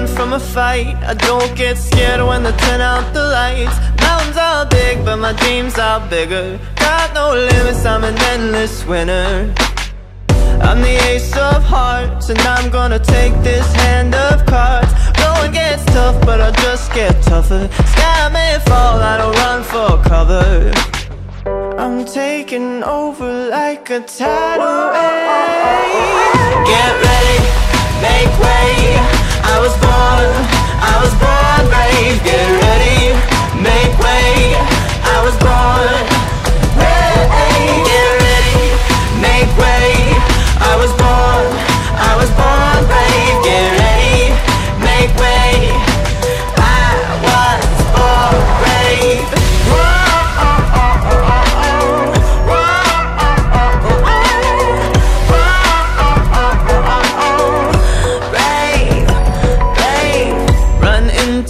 run from a fight. I don't get scared when they turn out the lights. Mountains are big, but my dreams are bigger. Got no limits, I'm an endless winner. I'm the ace of hearts And I'm gonna take this hand of cards. Going gets tough, but I just get tougher. Sky may fall, I don't run for cover. I'm taking over like a tidal wave. Get ready,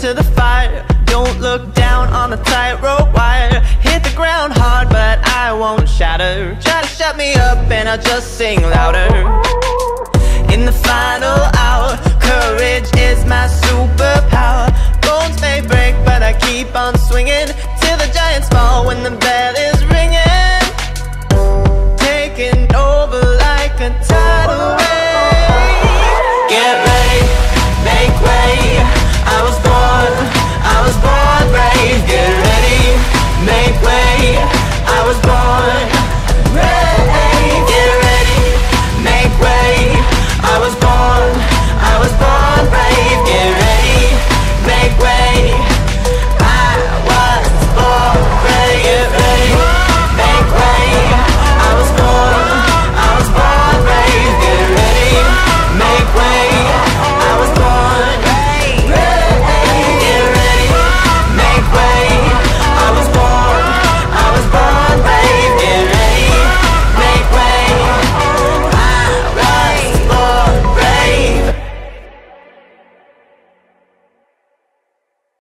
To the fire. Don't look down on the tightrope wire. Hit the ground hard but I won't shatter. Try to shut me up and I'll just sing louder. In the final hour Courage is my superpower. Bones may break but I keep on swinging Till the giants fall. When the bell